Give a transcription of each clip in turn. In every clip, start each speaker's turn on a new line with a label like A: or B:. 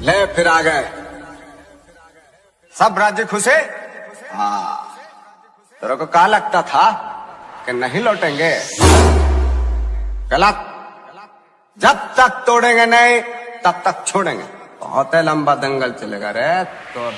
A: ले, फिर आ गए। सब राज्य खुशे? हाँ। तेरे को कहा लगता था कि नहीं लौटेंगे? गलत। जब तक तोड़ेंगे नहीं, तब तक छोड़ेंगे। बहुत लंबा दंगल चलेगा रे तो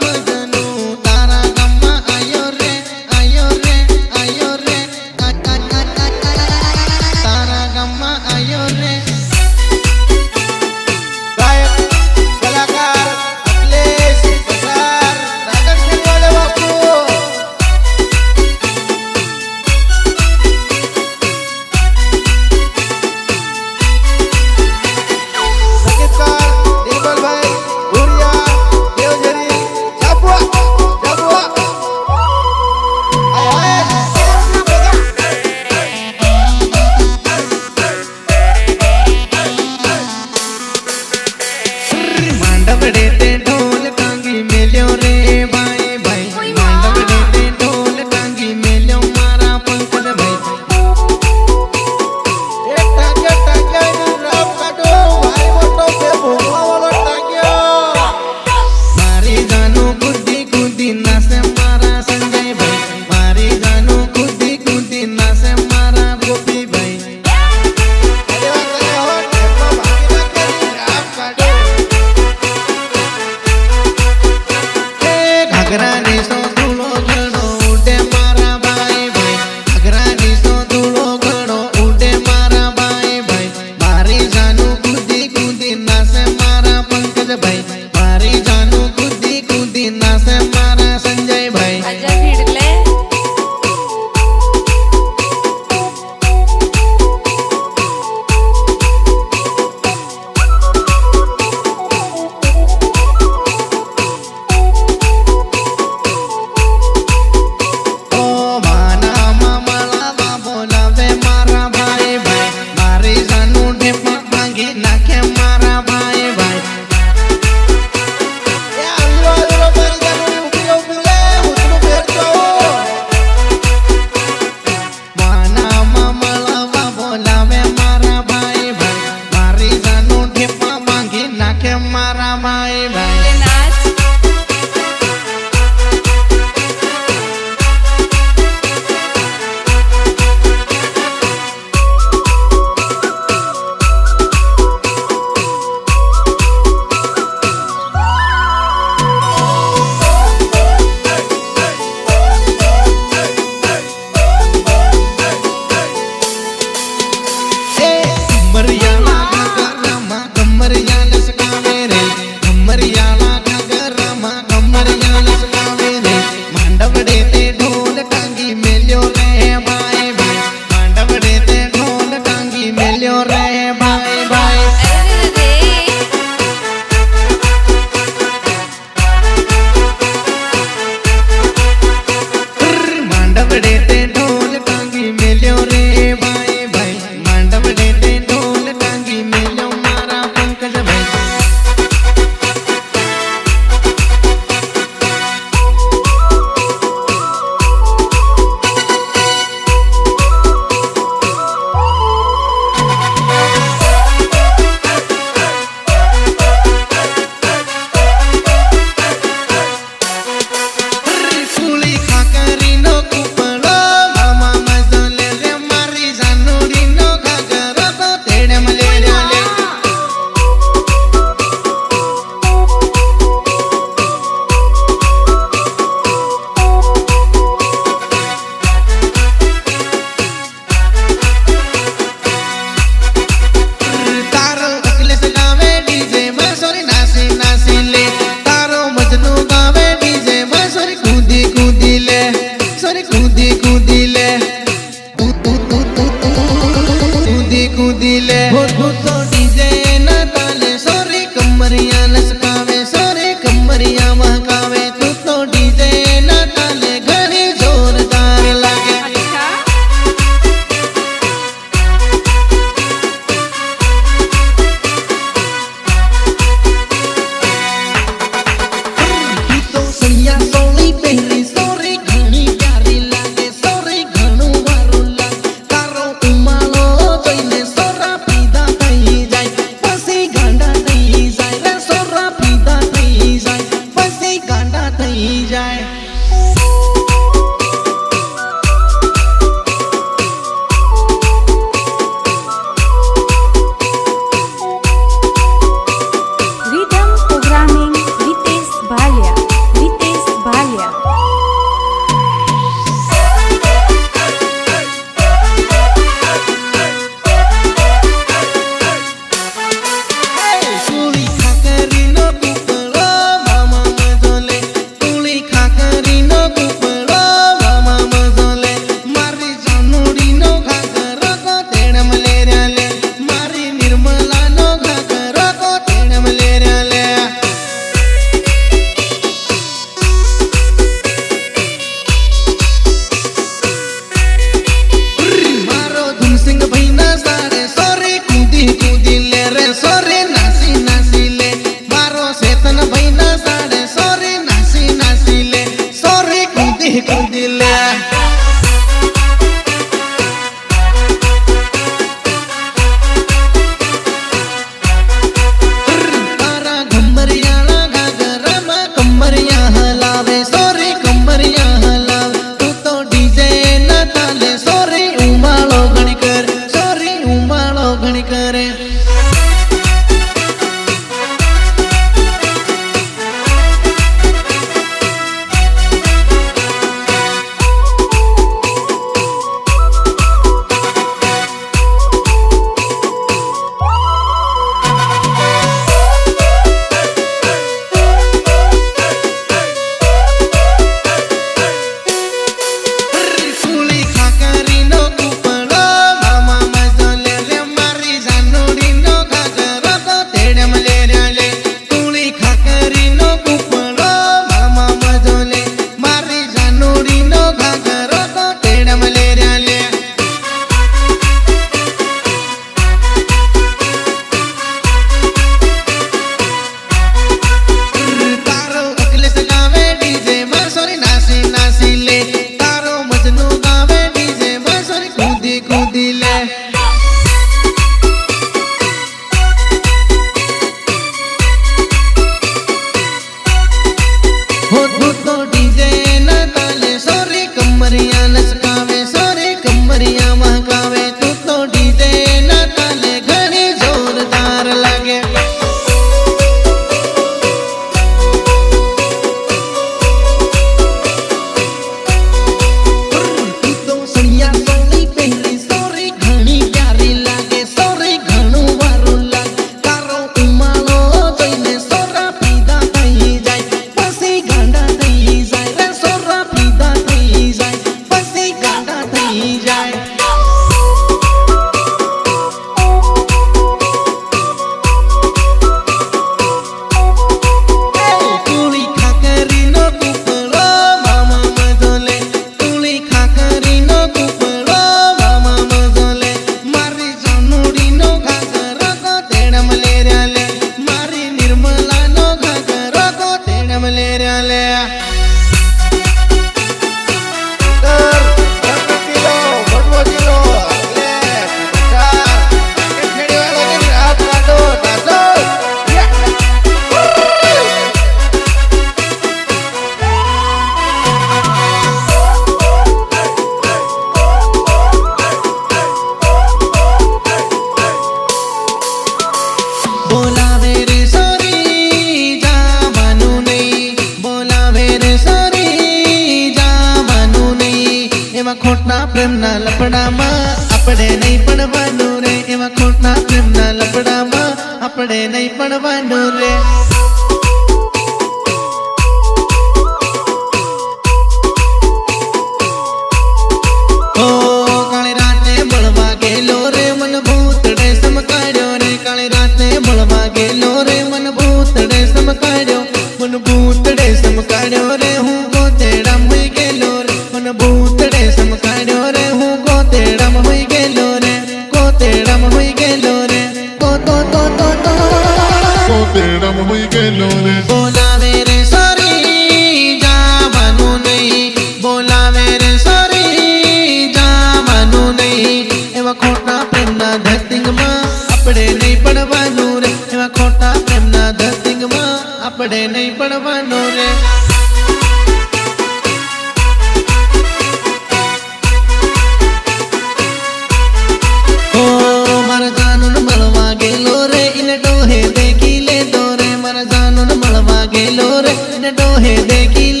A: जिंदगी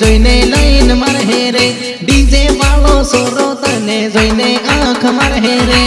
A: જોઈને લઈને મારે રે ડીજે વાળો સોરો તને જોઈને આંખ મારે રે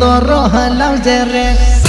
A: सुंदर रहल जे रे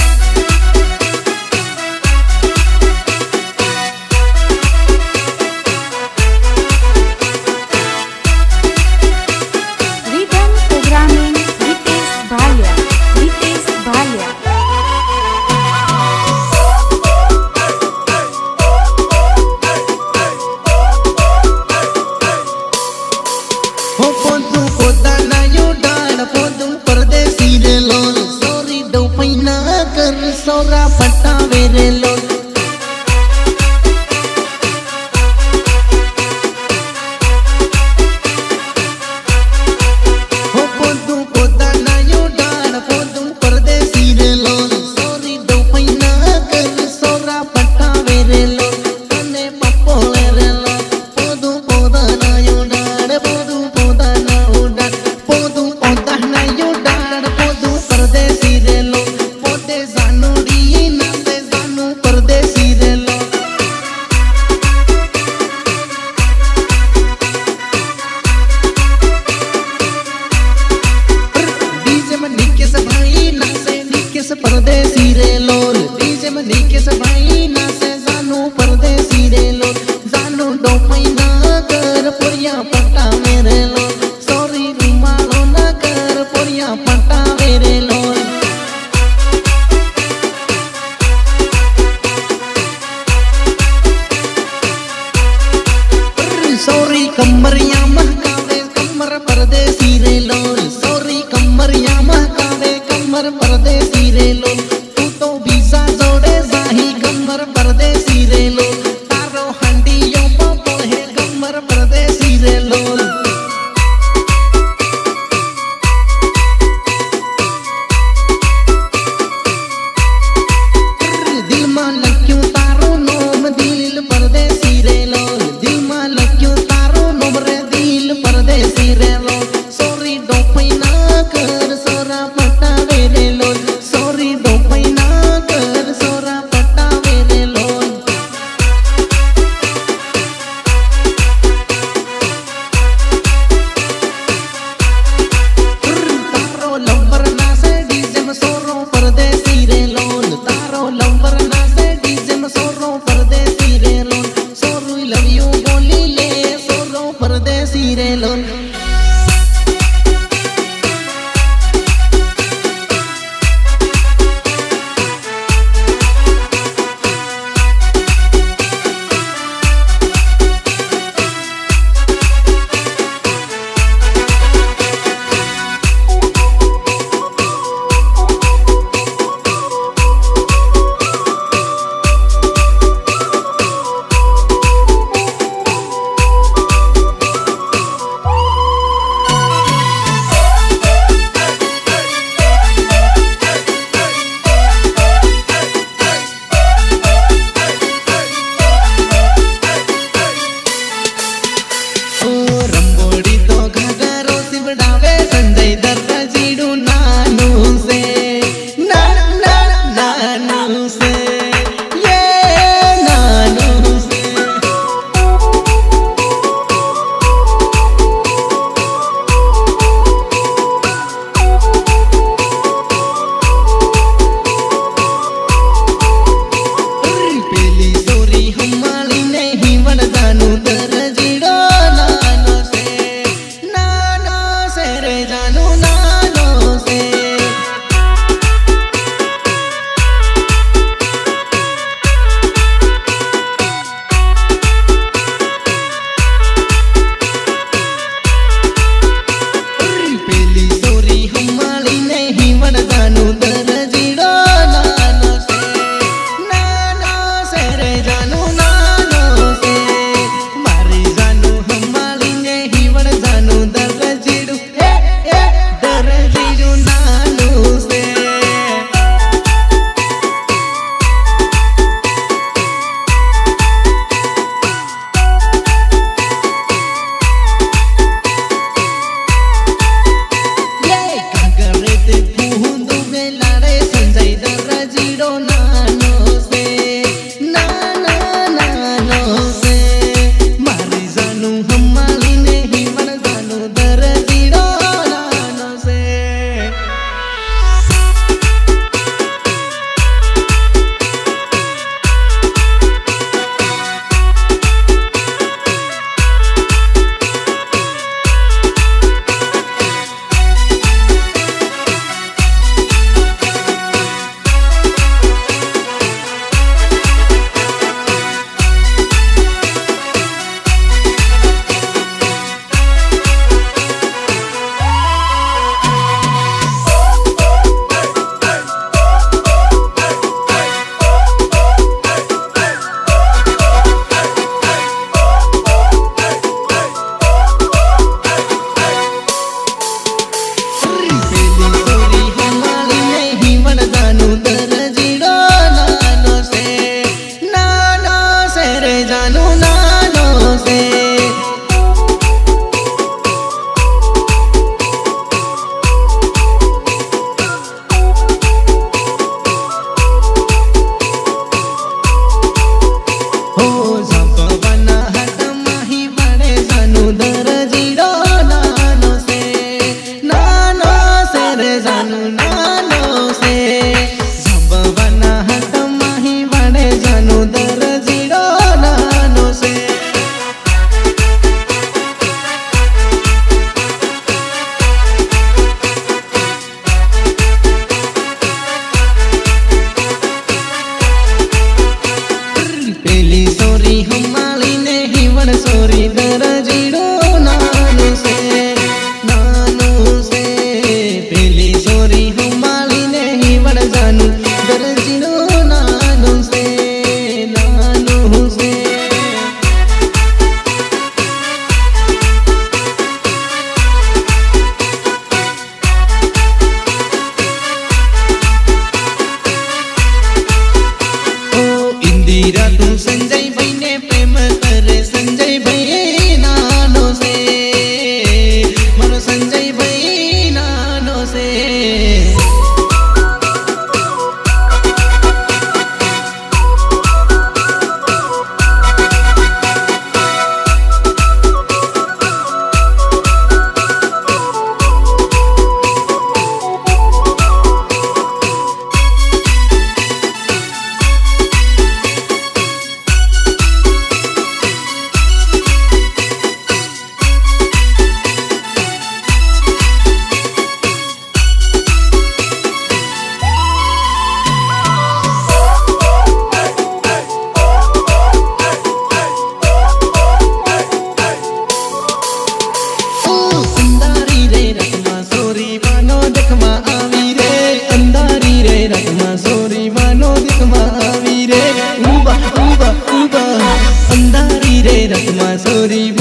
A: সুরি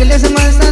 A: que le hace